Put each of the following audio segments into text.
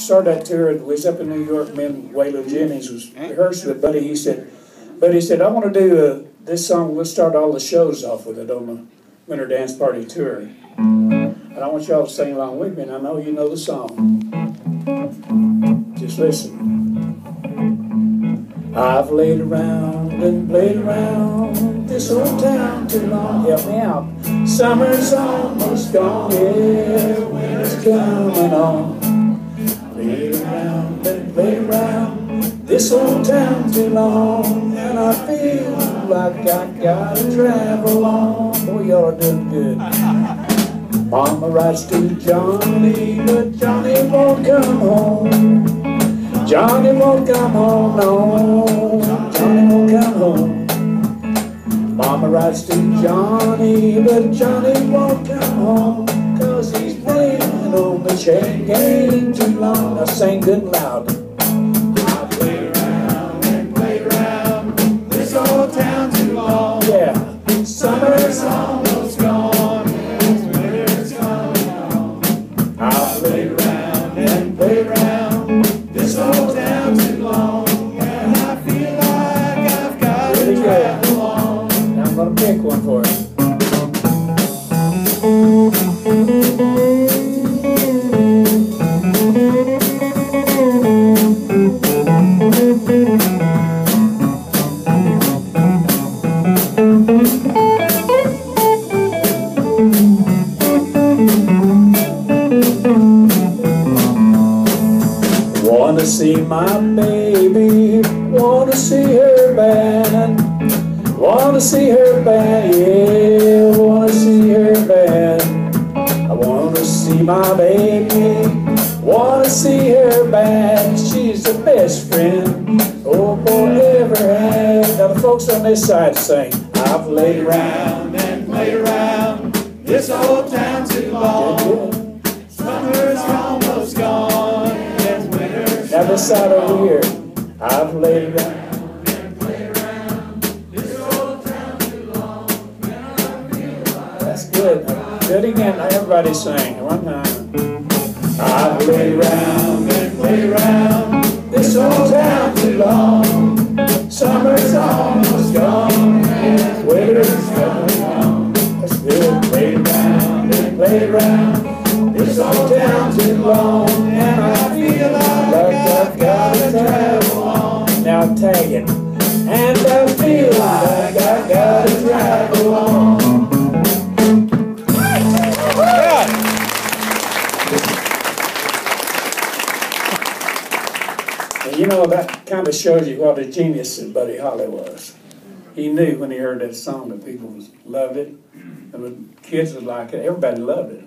started that tour, we was up in New York, me and Waylon Jennings was rehearsing with Buddy, he said, Buddy said, I wanna do uh, this song, let's start all the shows off with it on the Winter Dance Party Tour. And I want y'all to sing along with me, and I know you know the song. Just listen. I've laid around and played around this old town too long. Help me out. Summer's almost gone, yeah, winter's coming on. Around this old town too long, and I feel like I gotta travel on. Oh, Boy, y'all are doing good. Mama writes to Johnny, but Johnny won't come home. Johnny won't come home, no. Johnny won't come home. Mama writes to Johnny, but Johnny won't come home. Cause he's playing on the chain gang too long. I sing good loud. Summer's my baby, wanna see her back, She's the best friend old boy ever had. Now the folks on this side sing, I've laid around. Around and played around this old town too long. Summer's almost gone, and winter's Now this side over here, I've laid around. Now everybody sing one time. I've laid around and play around this old town too long. Summer's almost gone, and Winter's coming on. That's good. play around and play around that shows you what a genius that Buddy Holly was. He knew when he heard that song that people was- loved it, and the kids would like it. Everybody loved it.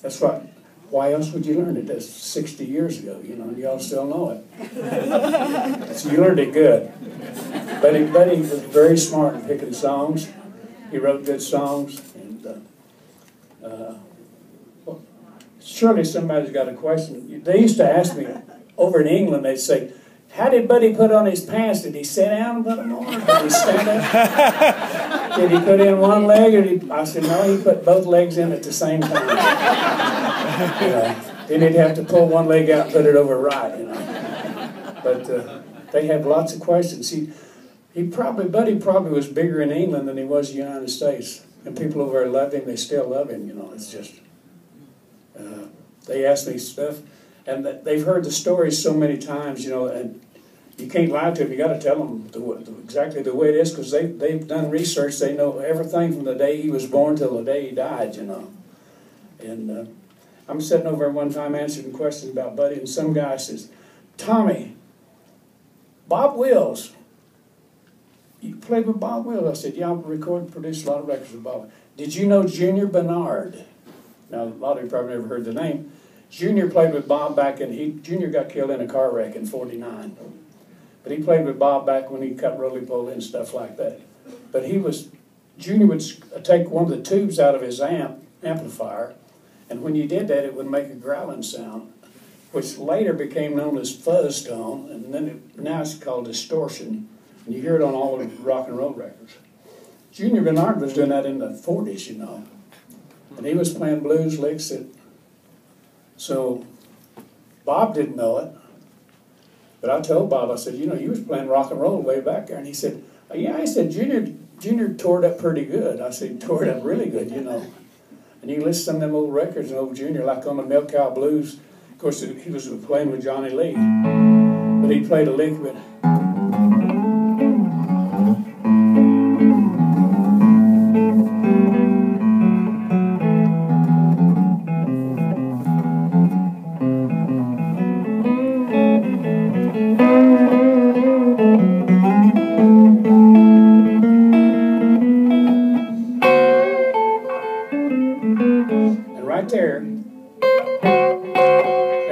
That's what. Why else would you learn it? That's 60 years ago, you know, and y'all still know it. so you learned it good. Buddy, Buddy was very smart in picking songs. He wrote good songs, and uh, uh, well, surely somebody's got a question. They used to ask me over in England. They'd say, "How did Buddy put on his pants? Did he sit down and put them on? Did he stand up? did he put in one leg?" Or did he, I said, "No, he put both legs in at the same time." you know, then he'd have to pull one leg out and put it over right. You know, but uh, they have lots of questions. He, he probably, Buddy probably was bigger in England than he was in the United States. And people over there love him, they still love him, you know, it's just, uh, they ask me stuff, and they've heard the stories so many times, you know, and you can't lie to them, you gotta tell them the, the, exactly the way it is, because they, they've done research, they know everything from the day he was born till the day he died, you know. And uh, I'm sitting over one time answering questions about Buddy, and some guy says, Tommy, Bob Wills, you played with Bob Wills. I said, yeah, I recorded produced a lot of records with Bob. Did you know Junior Barnard? Now, a lot of you probably never heard the name. Junior played with Bob back in, he, Junior got killed in a car wreck in 49. But he played with Bob back when he cut roly-poly and stuff like that. But he was, Junior would uh, take one of the tubes out of his amp, amplifier, and when you did that, it would make a growling sound, which later became known as fuzz tone, and then it, now it's called distortion. And you hear it on all the rock and roll records. Junior Barnard was doing that in the 40s, you know. And he was playing blues licks that, so Bob didn't know it. But I told Bob, I said, you know, you was playing rock and roll way back there. And he said, yeah, I said, Junior, Junior tore it up pretty good. I said, tore it up really good, you know. And you listen to some of them old records and old Junior, like on the Milk Cow Blues. Of course, he was playing with Johnny Lee. But he played a lick with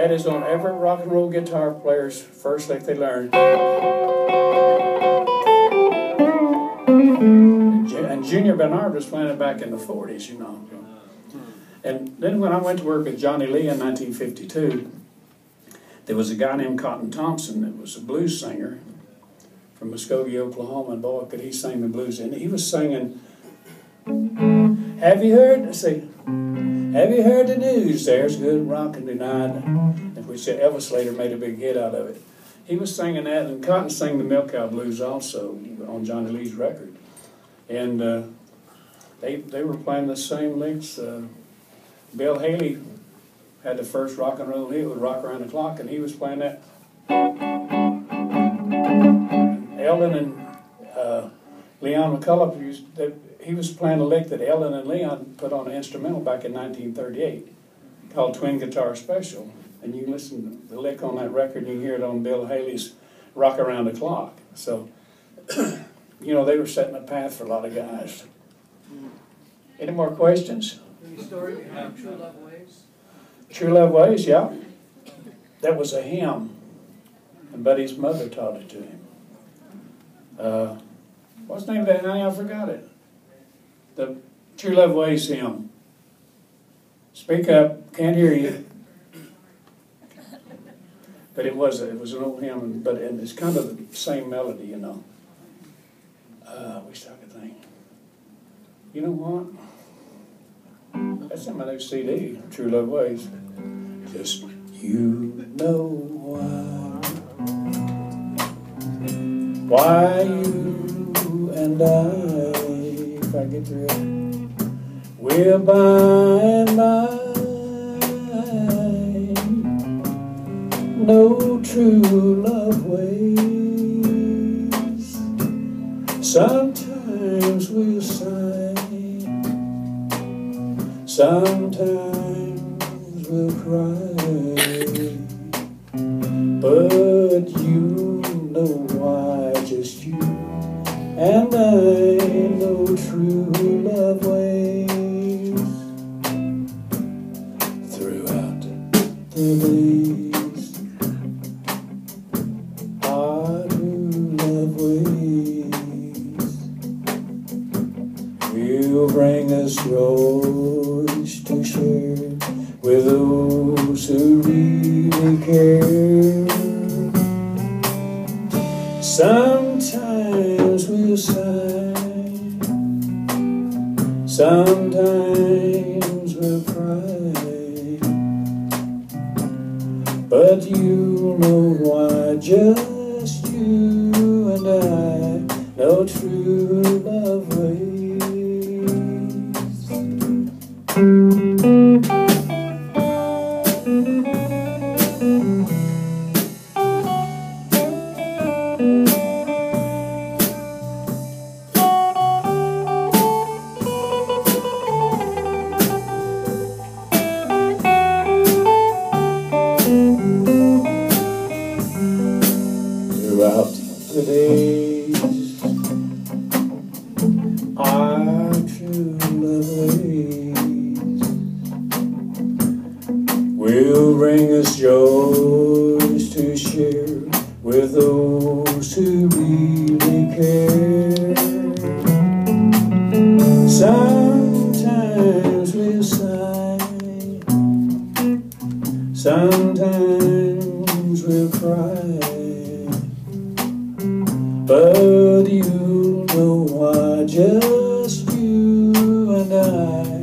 that is on every rock and roll guitar player's first lick they learn. And Ju- And Junior Barnard was playing it back in the 40s, you know. And then when I went to work with Johnny Lee in 1952, there was a guy named Cotton Thompson that was a blues singer from Muskogee, Oklahoma, and boy, could he sing the blues. And he was singing, Have you heard, let's see, have you heard the news? There's good rockin' tonight. And which Elvis later made a big hit out of it. He was singing that, and Cotton sang the Milk Cow Blues also on Johnny Lee's record. And uh, they, they were playing the same licks. Uh, Bill Haley had the first rock and roll hit with Rock Around the Clock, and he was playing that. Eldon and uh, Leon McAuliffe used that he was playing a lick that Eldon and Leon put on an instrumental back in 1938 called Twin Guitar Special. And you listen to the lick on that record, and you hear it on Bill Haley's Rock Around the Clock. So, you know, they were setting a path for a lot of guys. Any more questions? Any story behind True Love Ways? True Love Ways, yeah. That was a hymn, and Buddy's mother taught it to him. Uh, what's the name of that, honey? I forgot it. The True Love Ways hymn. Speak up, can't hear you. But it was it was an old hymn, but and it's kind of the same melody, you know. Uh, I wish I could think. You know what? That's in my new CD, True Love Ways. Just you know why. Why you and I, I get through it, we're by and by. No true love ways. Sometimes we'll sigh. Sometimes we'll cry, but you know why, just you and I us to share with those who really care. Sometimes we'll sigh, sometimes we'll cry, but you know why, just you and I Throughout the Sometimes we'll sigh, sometimes we'll cry. But you know why, just you and I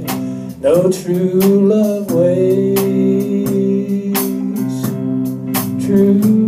know true love ways. true.